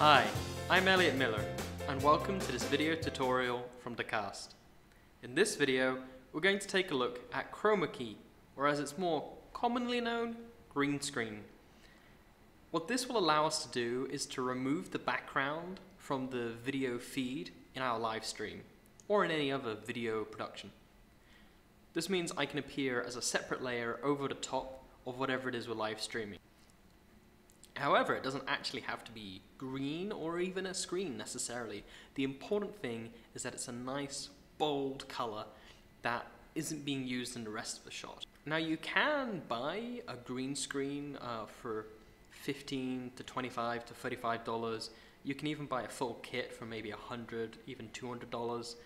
Hi, I'm Elliot Miller, and welcome to this video tutorial from Dacast. In this video, we're going to take a look at chroma key, or as it's more commonly known, green screen. What this will allow us to do is to remove the background from the video feed in our live stream, or in any other video production. This means I can appear as a separate layer over the top of whatever it is we're live streaming. However, it doesn't actually have to be green or even a screen necessarily. The important thing is that it's a nice, bold color that isn't being used in the rest of the shot. Now you can buy a green screen uh, for 15 to 25 to 35 dollars. You can even buy a full kit for maybe 100, even 200 dollars.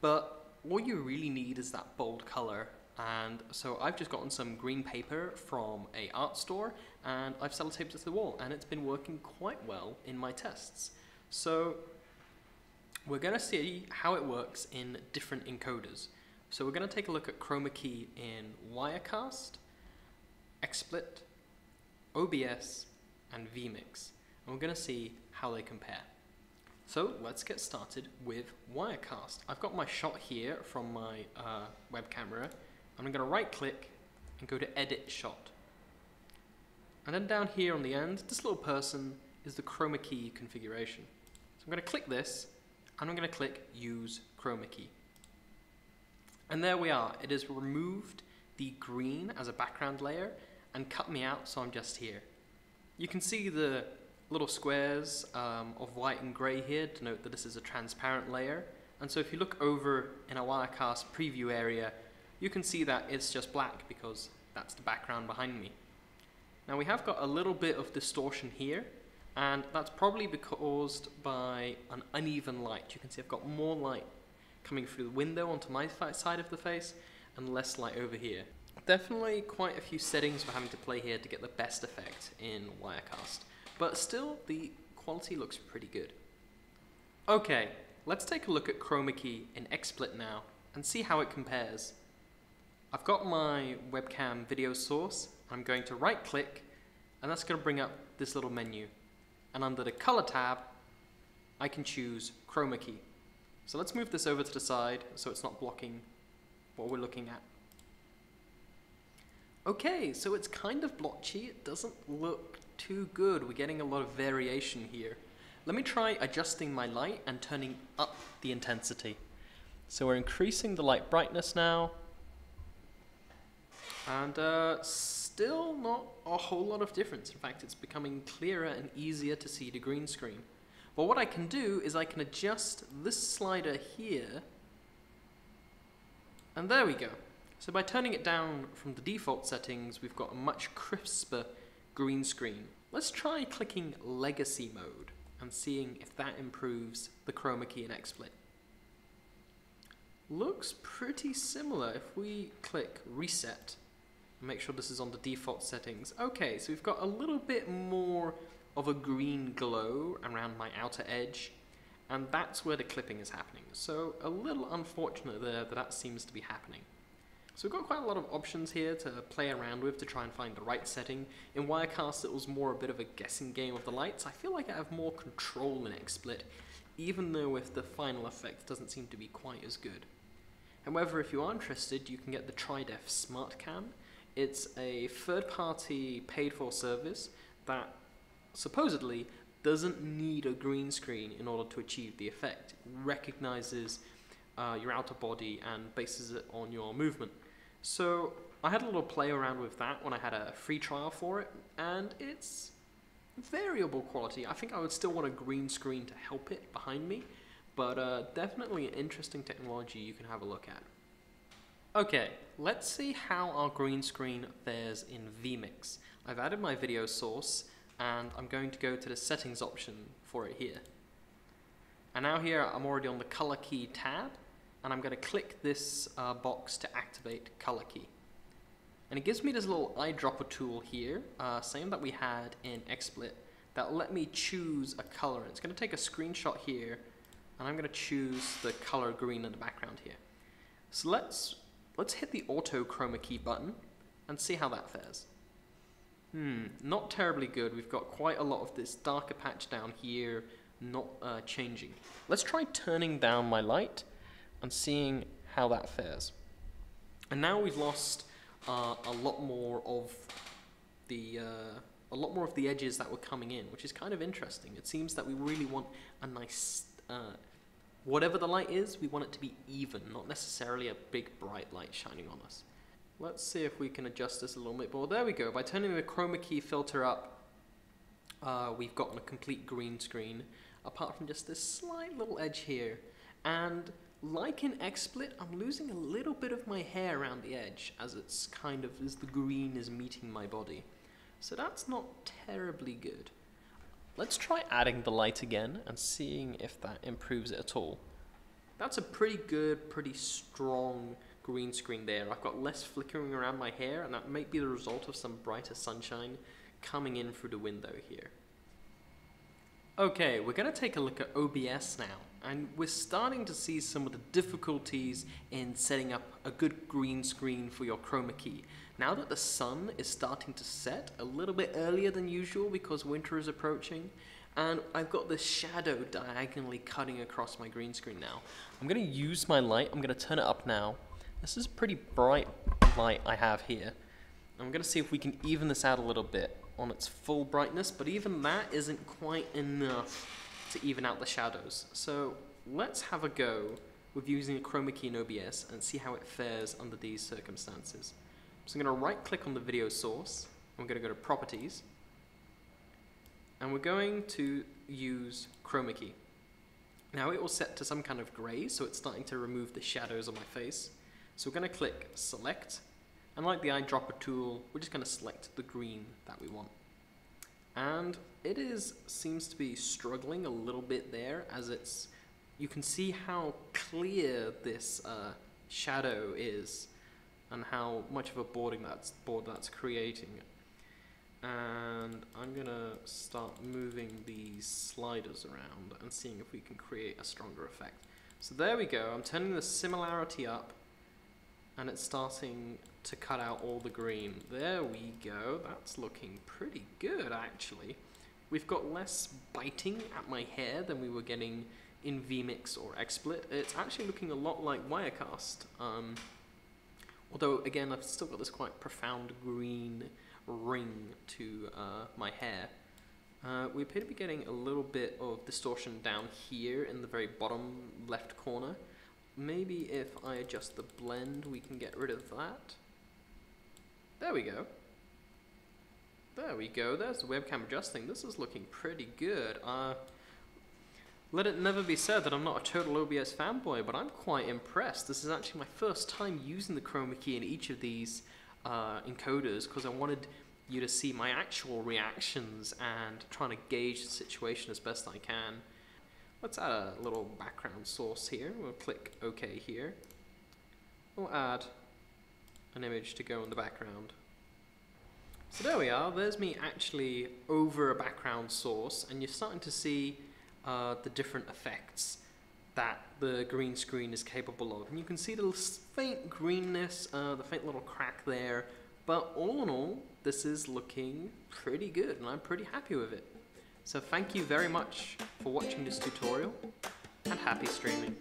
But all you really need is that bold color and so I've just gotten some green paper from a art store and I've sellotaped it to the wall and it's been working quite well in my tests. So we're going to see how it works in different encoders. So we're going to take a look at chroma key in Wirecast, XSplit, OBS, and vMix. And we're going to see how they compare. So let's get started with Wirecast. I've got my shot here from my uh, web camera I'm going to right click and go to edit shot. And then down here on the end, this little person is the chroma key configuration. So I'm going to click this and I'm going to click use chroma key. And there we are. It has removed the green as a background layer and cut me out so I'm just here. You can see the little squares um, of white and grey here to note that this is a transparent layer. And so if you look over in a Wirecast preview area, you can see that it's just black because that's the background behind me. Now we have got a little bit of distortion here and that's probably caused by an uneven light. You can see I've got more light coming through the window onto my side of the face and less light over here. Definitely quite a few settings we're having to play here to get the best effect in Wirecast, but still the quality looks pretty good. Okay, let's take a look at chroma key in XSplit now and see how it compares. I've got my webcam video source. I'm going to right click and that's going to bring up this little menu. And under the color tab, I can choose chroma key. So let's move this over to the side so it's not blocking what we're looking at. Okay, so it's kind of blotchy. It doesn't look too good. We're getting a lot of variation here. Let me try adjusting my light and turning up the intensity. So we're increasing the light brightness now. And uh, still not a whole lot of difference. In fact, it's becoming clearer and easier to see the green screen. But what I can do is I can adjust this slider here. And there we go. So by turning it down from the default settings, we've got a much crisper green screen. Let's try clicking legacy mode and seeing if that improves the chroma key in XSplit. Looks pretty similar if we click reset Make sure this is on the default settings. Okay, so we've got a little bit more of a green glow around my outer edge, and that's where the clipping is happening. So a little unfortunate there that that seems to be happening. So we've got quite a lot of options here to play around with to try and find the right setting. In Wirecast it was more a bit of a guessing game of the lights. I feel like I have more control in XSplit, even though with the final effect doesn't seem to be quite as good. However, if you are interested, you can get the Tridef Smart Cam. It's a third party paid for service that supposedly doesn't need a green screen in order to achieve the effect. It recognizes uh, your outer body and bases it on your movement. So I had a little play around with that when I had a free trial for it, and it's variable quality. I think I would still want a green screen to help it behind me, but uh, definitely an interesting technology you can have a look at. Okay, let's see how our green screen fares in vMix. I've added my video source and I'm going to go to the settings option for it here. And now here I'm already on the color key tab and I'm going to click this uh, box to activate color key. And it gives me this little eyedropper tool here, uh, same that we had in XSplit, that let me choose a color. And It's going to take a screenshot here and I'm going to choose the color green in the background here. So let's Let's hit the auto chroma key button and see how that fares. Hmm, not terribly good. We've got quite a lot of this darker patch down here, not uh, changing. Let's try turning down my light and seeing how that fares. And now we've lost uh, a lot more of the uh, a lot more of the edges that were coming in, which is kind of interesting. It seems that we really want a nice, uh, whatever the light is, we want it to be even, not necessarily a big bright light shining on us. Let's see if we can adjust this a little bit more. There we go. By turning the chroma key filter up, uh, we've gotten a complete green screen, apart from just this slight little edge here. And like in XSplit, I'm losing a little bit of my hair around the edge, as it's kind of, as the green is meeting my body. So that's not terribly good. Let's try adding the light again and seeing if that improves it at all. That's a pretty good, pretty strong green screen there. I've got less flickering around my hair and that might be the result of some brighter sunshine coming in through the window here. Okay, we're going to take a look at OBS now, and we're starting to see some of the difficulties in setting up a good green screen for your chroma key. Now that the sun is starting to set a little bit earlier than usual because winter is approaching, and I've got this shadow diagonally cutting across my green screen now. I'm going to use my light, I'm going to turn it up now. This is a pretty bright light I have here. I'm going to see if we can even this out a little bit on its full brightness, but even that isn't quite enough to even out the shadows. So let's have a go with using a chroma key in OBS and see how it fares under these circumstances. So I'm going to right click on the video source, I'm going to go to properties, and we're going to use chroma key. Now it will set to some kind of gray, so it's starting to remove the shadows on my face. So we're going to click select, and like the eyedropper tool, we're just going to select the green that we want. And it is seems to be struggling a little bit there as it's, you can see how clear this uh, shadow is and how much of a boarding that's, board that's creating. And I'm gonna start moving these sliders around and seeing if we can create a stronger effect. So there we go, I'm turning the similarity up and it's starting to cut out all the green. There we go, that's looking pretty good actually. We've got less biting at my hair than we were getting in vMix or XSplit. It's actually looking a lot like Wirecast. Um, although again, I've still got this quite profound green ring to uh, my hair. Uh, we appear to be getting a little bit of distortion down here in the very bottom left corner. Maybe if I adjust the blend, we can get rid of that. There we go. There we go, there's the webcam adjusting. This is looking pretty good. Uh, let it never be said that I'm not a total OBS fanboy, but I'm quite impressed. This is actually my first time using the chroma key in each of these uh, encoders because I wanted you to see my actual reactions and trying to gauge the situation as best I can. Let's add a little background source here. We'll click OK here. We'll add an image to go in the background. So there we are, there's me actually over a background source and you're starting to see uh, the different effects that the green screen is capable of. And you can see the faint greenness, uh, the faint little crack there, but all in all, this is looking pretty good and I'm pretty happy with it. So thank you very much for watching this tutorial and happy streaming.